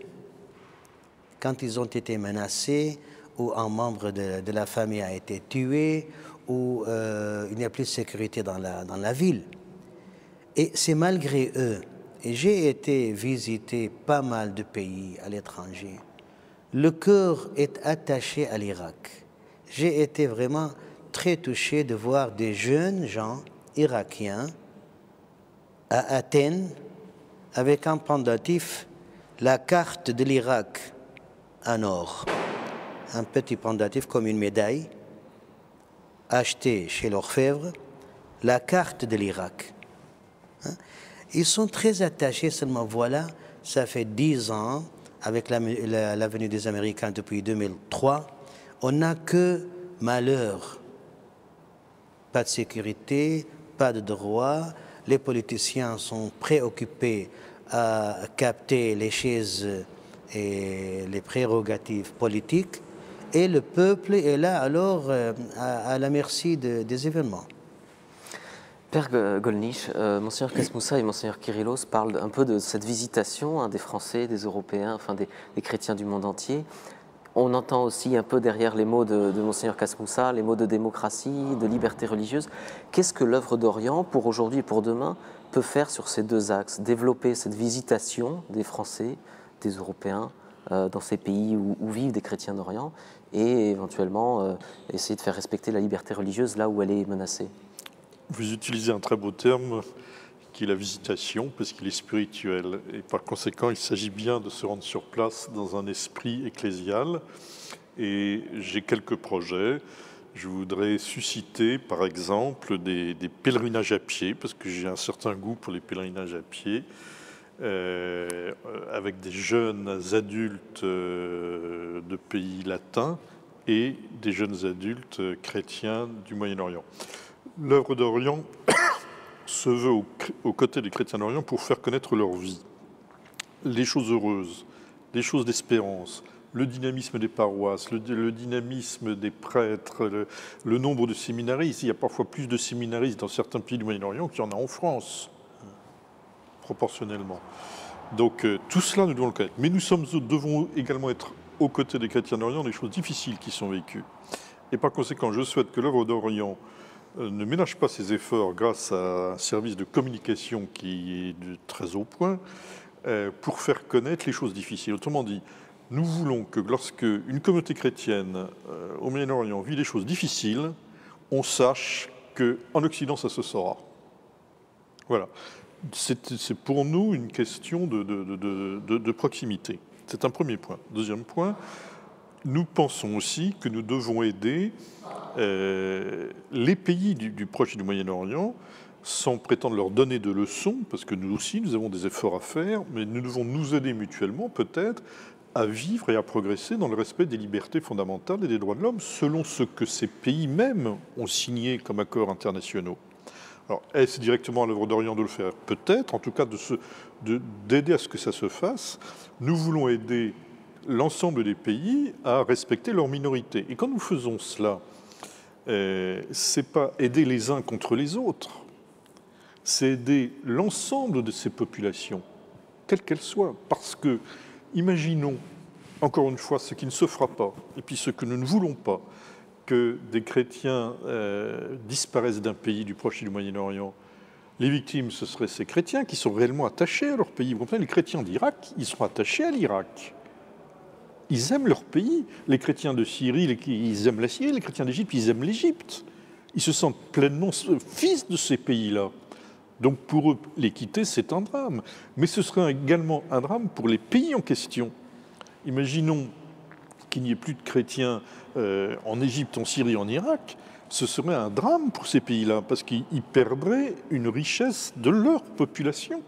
Quand ils ont été menacés, ou un membre de, la famille a été tué, ou euh, il n'y a plus de sécurité dans la, dans la ville. Et c'est malgré eux. Et j'ai été visiter pas mal de pays à l'étranger. Le cœur est attaché à l'Irak. J'ai été vraiment très touché de voir des jeunes gens irakiens à Athènes avec un pendatif, la carte de l'Irak en or. Un petit pendatif comme une médaille, acheté chez l'orfèvre, la carte de l'Irak. Hein? Ils sont très attachés seulement, voilà, ça fait dix ans, avec la, venue des Américains depuis 2003, on n'a que malheur. Pas de sécurité, pas de droit. Les politiciens sont préoccupés à capter les chaises et les prérogatives politiques. Et le peuple est là alors euh, à, la merci des événements. Père Golnisch, euh, Monseigneur Kasmoussa et Monseigneur Kyrillos parlent un peu de cette visitation hein, des Français, des Européens, enfin des, chrétiens du monde entier. On entend aussi un peu derrière les mots de, de Monseigneur les mots de démocratie, de liberté religieuse. Qu'est-ce que l'œuvre d'Orient, pour aujourd'hui et pour demain, peut faire sur ces deux axes Développer cette visitation des Français, des Européens, euh, dans ces pays où, vivent des chrétiens d'Orient, et éventuellement euh, essayer de faire respecter la liberté religieuse là où elle est menacée? Vous utilisez un très beau terme qui est la visitation, parce qu'il est spirituel. Et par conséquent, il s'agit bien de se rendre sur place dans un esprit ecclésial. Et j'ai quelques projets. Je voudrais susciter, par exemple, des, pèlerinages à pied, parce que j'ai un certain goût pour les pèlerinages à pied, euh, avec des jeunes adultes euh, de pays latins et des jeunes adultes chrétiens du Moyen-Orient l'œuvre d'Orient se veut aux, côtés des chrétiens d'Orient pour faire connaître leur vie, les choses heureuses, les choses d'espérance, le dynamisme des paroisses, le, dynamisme des prêtres, le, nombre de séminaristes. Il y a parfois plus de séminaristes dans certains pays du Moyen-Orient qu'il y en a en France, proportionnellement. Donc euh, tout cela, nous devons le connaître. Mais nous sommes, devons également être aux côtés des chrétiens d'Orient des choses difficiles qui sont vécues. Et par conséquent, je souhaite que l'œuvre d'Orient ne ménage pas ses efforts grâce à un service de communication qui est de très haut point euh, pour faire connaître les choses difficiles. Autrement dit, nous voulons que lorsque une communauté chrétienne euh, au Moyen-Orient vit des choses difficiles, on sache qu'en Occident, ça se saura. Voilà. C'est pour nous une question de proximité. C'est un premier point. Deuxième point, nous pensons aussi que nous devons aider euh, les pays du, Proche et du Moyen-Orient, sans prétendre leur donner de leçons, parce que nous aussi, nous avons des efforts à faire, mais nous devons nous aider mutuellement, peut-être, à vivre et à progresser dans le respect des libertés fondamentales et des droits de l'homme, selon ce que ces pays mêmes ont signé comme accords internationaux. Alors, est-ce directement à l'œuvre d'Orient de le faire? Peut-être, en tout cas d'aider à ce que ça se fasse. Nous voulons aider l'ensemble des pays à respecter leurs minorités. Et quand nous faisons cela, euh, c'est pas aider les uns contre les autres, c'est aider l'ensemble de ces populations, quelles qu'elles soient. Parce que, imaginons, encore une fois, ce qui ne se fera pas, et puis ce que nous ne voulons pas, que des chrétiens euh, disparaissent d'un pays du Proche et du Moyen-Orient. Les victimes, ce seraient ces chrétiens qui sont réellement attachés à leur pays. Vous comprenez, les chrétiens d'Irak, ils sont attachés à l'Irak ils aiment leur pays. Les chrétiens de Syrie, ils aiment la Syrie, les chrétiens d'Égypte, ils aiment l'Égypte. Ils se sentent pleinement fils de ces pays-là. Donc pour eux, les quitter, c'est un drame. Mais ce serait également un drame pour les pays en question. Imaginons qu'il n'y ait plus de chrétiens euh, en Égypte, en Syrie, en Irak. Ce serait un drame pour ces pays-là, parce qu'ils perdraient une richesse de leur population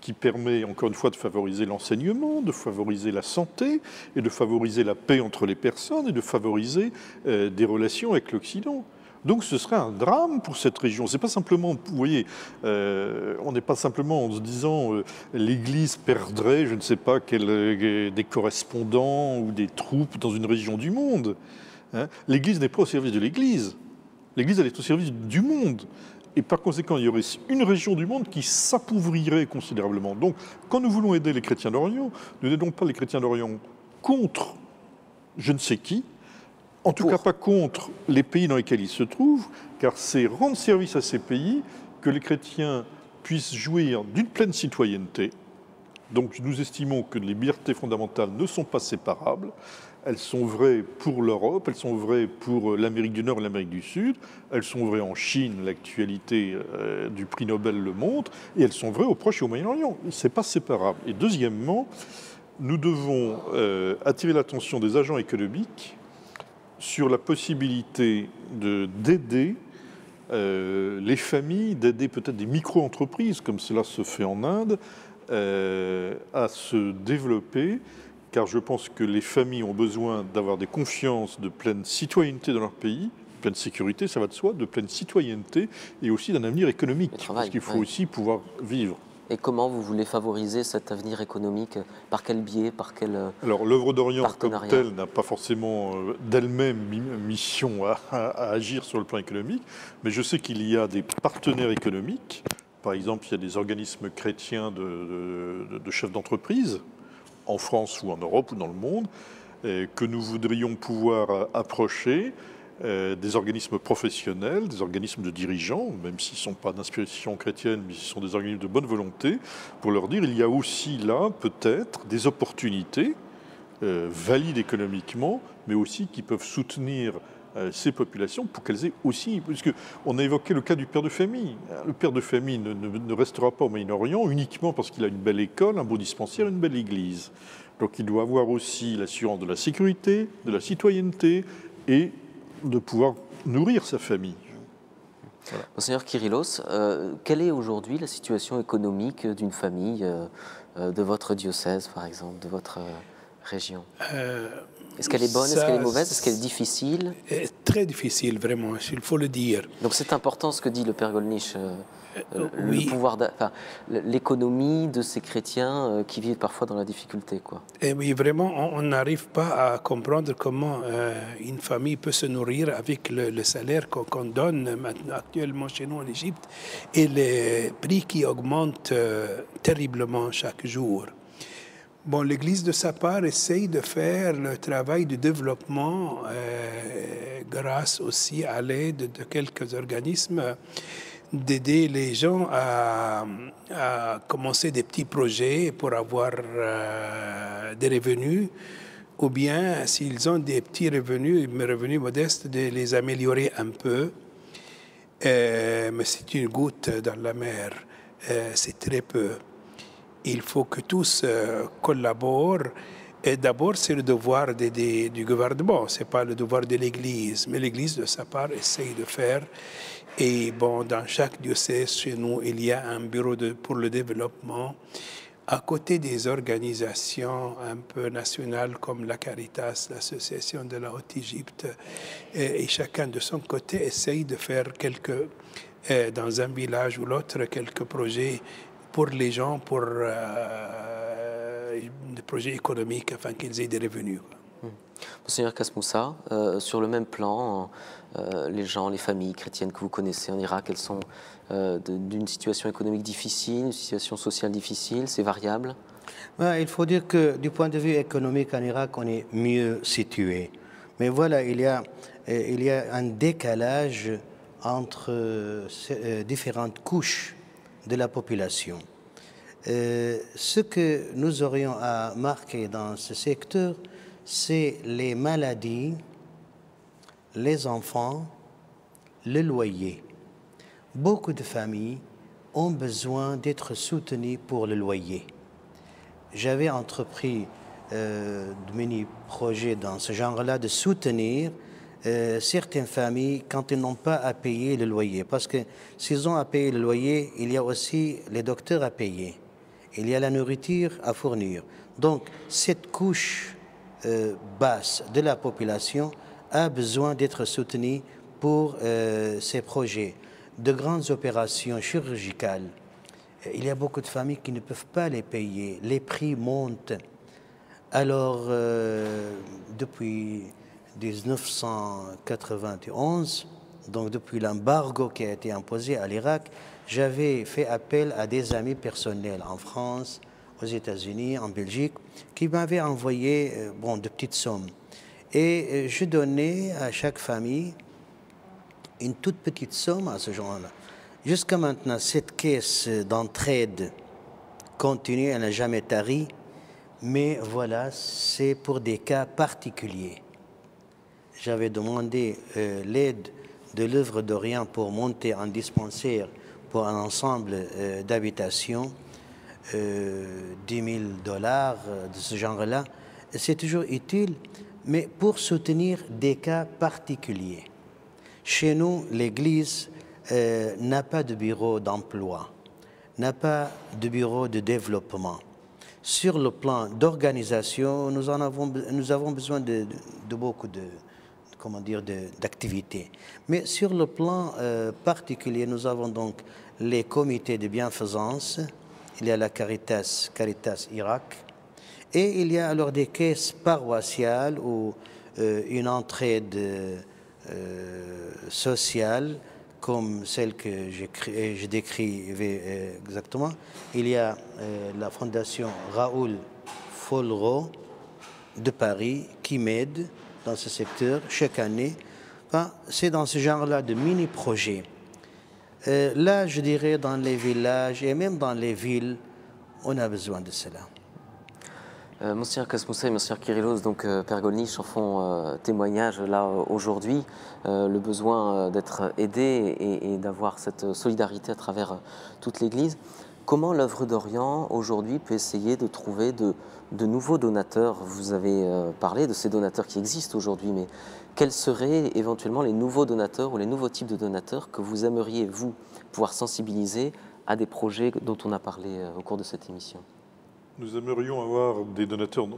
qui permet encore une fois de favoriser l'enseignement, de favoriser la santé et de favoriser la paix entre les personnes et de favoriser euh, des relations avec l'Occident. Donc ce serait un drame pour cette région. C'est pas simplement, vous voyez, euh, on n'est pas simplement en se disant euh, l'Église perdrait, je ne sais pas, des correspondants ou des troupes dans une région du monde. Hein. L'Église n'est pas au service de l'Église. L'Église, elle est au service du monde et par conséquent, il y aurait une région du monde qui s'appauvrirait considérablement. Donc, quand nous voulons aider les chrétiens d'Orient, nous n'aidons pas les chrétiens d'Orient contre je ne sais qui, en tout cas pas contre les pays dans lesquels ils se trouvent, car c'est rendre service à ces pays que les chrétiens puissent jouir d'une pleine citoyenneté. Donc nous estimons que les libertés fondamentales ne sont pas séparables, elles sont vraies pour l'Europe, elles sont vraies pour l'Amérique du Nord et l'Amérique du Sud, elles sont vraies en Chine, l'actualité euh, du prix Nobel le montre, et elles sont vraies au Proche et au Moyen-Orient. Ce n'est pas séparable. Et deuxièmement, nous devons euh, attirer l'attention des agents économiques sur la possibilité d'aider euh, les familles, d'aider peut-être des micro-entreprises, comme cela se fait en Inde, à se développer car je pense que les familles ont besoin d'avoir des confiances de pleine citoyenneté dans leur pays, pleine sécurité, ça va de soi, de pleine citoyenneté et aussi d'un avenir économique, parce qu'il faut aussi pouvoir vivre. Et comment vous voulez favoriser cet avenir économique? Par quel biais? Par quel euh, Alors l'œuvre d'Orient comme telle n'a pas forcément euh, d'elle-même mission à, agir sur le plan économique, mais je sais qu'il y a des partenaires économiques. Par exemple, il y a des organismes chrétiens de, de chefs d'entreprise en France ou en Europe ou dans le monde, que nous voudrions pouvoir approcher euh, des organismes professionnels, des organismes de dirigeants, même s'ils ne sont pas d'inspiration chrétienne, mais ils sont des organismes de bonne volonté, pour leur dire il y a aussi là peut-être des opportunités euh, valides économiquement, mais aussi qui peuvent soutenir euh, ces populations pour qu'elles aient aussi, puisque on a évoqué le cas du père de famille. Le père de famille ne, ne, restera pas au Moyen-Orient uniquement parce qu'il a une belle école, un beau dispensaire, une belle église. Donc il doit avoir aussi l'assurance de la sécurité, de la citoyenneté et de pouvoir nourrir sa famille. Voilà. Monseigneur Kyrillos, euh, quelle est aujourd'hui la situation économique d'une famille euh, de votre diocèse, par exemple, de votre région? Est-ce qu'elle est bonne Est-ce qu'elle est mauvaise Est-ce qu'elle est difficile Très difficile, vraiment, il faut le dire. Donc c'est important ce que dit le Père Golnisch, euh, euh, le pouvoir, enfin, l'économie de ces chrétiens euh, qui vivent parfois dans la difficulté. Quoi. Et oui, vraiment, on n'arrive pas à comprendre comment une famille peut se nourrir avec le, salaire qu'on donne maintenant, actuellement chez nous en Égypte et les prix qui augmentent terriblement chaque jour. Bon, l'Église de sa part essaye de faire le travail de développement euh, grâce aussi à l'aide de quelques organismes, d'aider les gens à, commencer des petits projets pour avoir euh, des revenus, ou bien s'ils ont des petits revenus, des revenus modestes, de les améliorer un peu. Euh, mais c'est une goutte dans la mer, c'est très peu il faut que tous euh, collaborent. Et d'abord, c'est le devoir du gouvernement, ce n'est pas le devoir de l'Église. Mais l'Église, de sa part, essaye de faire. Et dans chaque diocèse chez nous, il y a un bureau pour le développement à côté des organisations un peu nationales comme la Caritas, l'Association de la Haute-Égypte, et, chacun de son côté essaye de faire quelques euh, dans un village ou l'autre quelques projets pour les gens, pour euh, des projets économiques afin qu'ils aient des revenus. Monseigneur Kasmoussa, euh, sur le même plan, euh, les gens, les familles chrétiennes que vous connaissez en Irak, elles sont euh, d'une situation économique difficile, une situation sociale difficile, c'est variable? Il faut dire que du point de vue économique en Irak, on est mieux situé. Mais voilà, il y a, il y a un décalage entre différentes couches de la population. ce que nous aurions à marquer dans ce secteur, c'est les maladies, les enfants, le loyer. Beaucoup de familles ont besoin d'être soutenues pour le loyer. J'avais entrepris euh, de mini-projets dans ce genre-là de soutenir euh, certaines familles quand elles n'ont pas à payer le loyer. Parce que s'ils ont à payer le loyer, il y a aussi les docteurs à payer. Il y a la nourriture à fournir. Donc, cette couche euh, basse de la population a besoin d'être soutenue pour euh, ces projets. De grandes opérations chirurgicales, il y a beaucoup de familles qui ne peuvent pas les payer. Les prix montent. Alors, depuis 1991, donc depuis l'embargo qui a été imposé à l'Irak, j'avais fait appel à des amis personnels en France, aux États-Unis, en Belgique, qui m'avaient envoyé euh, bon, de petites sommes. Et euh, je donnais à chaque famille une toute petite somme à ce genre-là. Jusqu'à maintenant, cette caisse d'entraide continue, elle n'a jamais tari, mais voilà, c'est pour des cas particuliers. J'avais demandé euh, l'aide de l'œuvre d'Orient pour monter un dispensaire pour un ensemble d'habitations 10 000 dollars euh, de ce genre-là, c'est toujours utile, mais pour soutenir des cas particuliers. Chez nous, l'Église euh, n'a pas de bureau d'emploi, n'a pas de bureau de développement. Sur le plan d'organisation, nous avons besoin de, beaucoup de, comment dire, d'activités. Mais sur le plan euh, particulier, nous avons donc les comités de bienfaisance, il y a la Caritas, Caritas Irak, et il y a alors des caisses paroissiales ou euh, une entraide euh, sociale comme celle que je décrivais exactement. Il y a euh, la fondation Raoul Folro de Paris qui m'aide dans ce secteur chaque année. C'est dans ce genre-là de mini-projets euh, là, je dirais, dans les villages et même dans les villes, on a besoin de cela. Euh, Monsieur Kasmoussa et Monsieur Kirillos, donc euh, Père Golnisch en font euh, témoignage là aujourd'hui, le besoin d'être aidé et, d'avoir cette solidarité à travers toute l'Église. Comment l'œuvre d'Orient aujourd'hui peut essayer de trouver de, de, nouveaux donateurs Vous avez parlé de ces donateurs qui existent aujourd'hui, mais quels seraient éventuellement les nouveaux donateurs ou les nouveaux types de donateurs que vous aimeriez, vous, pouvoir sensibiliser à des projets dont on a parlé euh, au cours de cette émission? Nous aimerions avoir des donateurs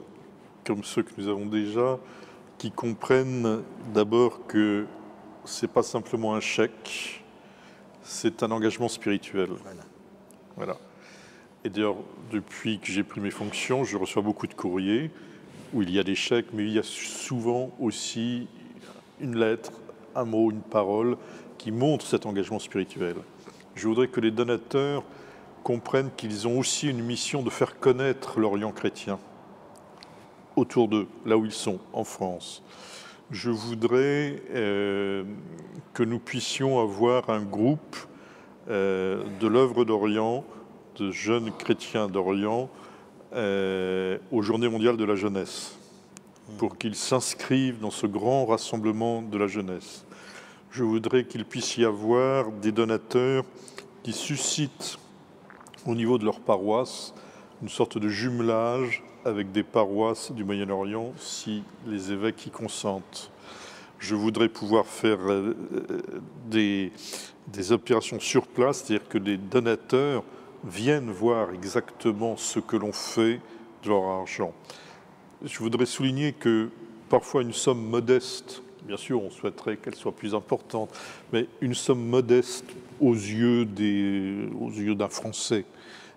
comme ceux que nous avons déjà, qui comprennent d'abord que ce n'est pas simplement un chèque, c'est un engagement spirituel. Voilà. voilà. Et d'ailleurs, depuis que j'ai pris mes fonctions, je reçois beaucoup de courriers où il y a des chèques, mais il y a souvent aussi une lettre, un mot, une parole qui montre cet engagement spirituel. Je voudrais que les donateurs comprennent qu'ils ont aussi une mission de faire connaître l'Orient chrétien autour d'eux, là où ils sont, en France. Je voudrais euh, que nous puissions avoir un groupe euh, de l'œuvre d'Orient, jeunes chrétiens d'Orient, euh, aux Journées mondiales de la jeunesse pour qu'ils s'inscrivent dans ce grand rassemblement de la jeunesse. Je voudrais qu'il puisse y avoir des donateurs qui suscitent au niveau de leur paroisse une sorte de jumelage avec des paroisses du Moyen-Orient si les évêques y consentent. Je voudrais pouvoir faire euh, des, des opérations sur place, c'est-à-dire que des donateurs viennent voir exactement ce que l'on fait de leur argent je voudrais souligner que parfois une somme modeste Bien sûr, on souhaiterait qu'elle soit plus importante, mais une somme modeste aux yeux d'un Français,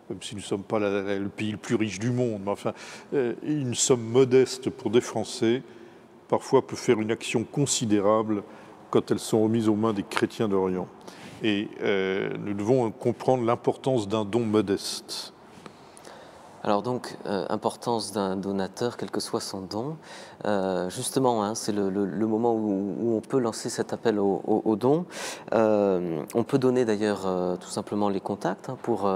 même si nous ne sommes pas le pays le plus riche du monde, mais enfin, euh, une somme modeste pour des Français, parfois peut faire une action considérable quand elles sont remises aux mains des chrétiens d'Orient. Et euh, nous devons comprendre l'importance d'un don modeste. Alors donc, euh, importance d'un donateur, quel que soit son don. Euh, justement, hein, c'est le, moment où, on peut lancer cet appel au, don. On peut donner d'ailleurs tout simplement les contacts hein, pour,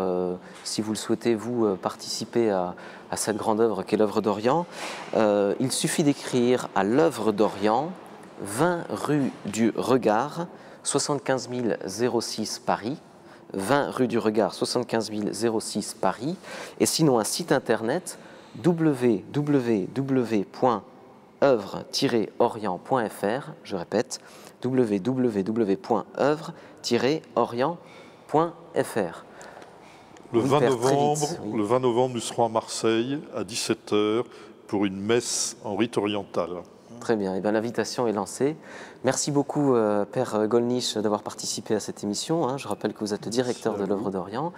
si vous le souhaitez, vous participer à, à cette grande œuvre qu'est l'œuvre d'Orient. il suffit d'écrire à l'œuvre d'Orient, 20 rue du Regard, 75 006 Paris 20 rue du Regard, 75 006 Paris, et sinon un site internet www.oeuvre-orient.fr, je répète, www.oeuvre-orient.fr. Le 20, novembre, le 20 novembre, nous serons à Marseille à 17h pour une messe en rite oriental. Très bien, et eh bien l'invitation est lancée. Merci beaucoup, euh, Père Golnisch, d'avoir participé à cette émission. Hein. Je rappelle que vous êtes le directeur de l'œuvre d'Orient.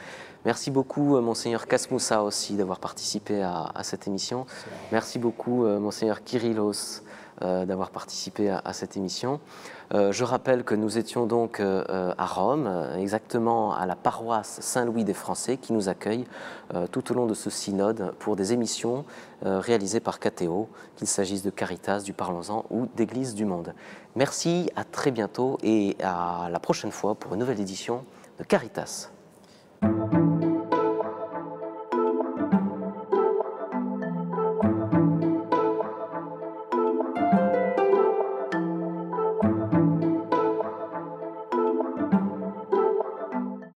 Merci beaucoup, euh, Monseigneur Kasmoussa aussi, d'avoir participé à, cette émission. Merci beaucoup, euh, Monseigneur Kyrillos, d'avoir participé à cette émission. Euh, je rappelle que nous étions donc euh, à Rome, euh, exactement à la paroisse Saint-Louis des Français, qui nous accueille tout au long de ce synode pour des émissions réalisées par KTO, qu'il s'agisse de Caritas, du Parlons-en ou d'Église du Monde. Merci, à très bientôt et à la prochaine fois pour une nouvelle édition de Caritas.